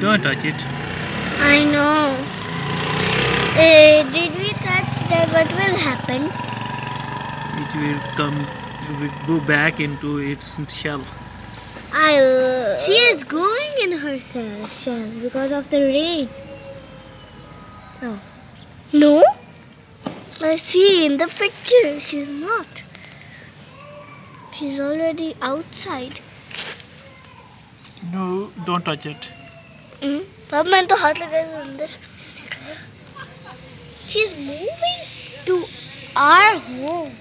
Don't touch it. I know. Uh, did we touch that? What will happen? It will come, it will go back into its shell. I'll. She is going in her shell because of the rain. No. No? I see in the picture. She's not. She's already outside. No, don't touch it. Mm अब मैंने तो हाथ लगाया अंदर She's moving to our home.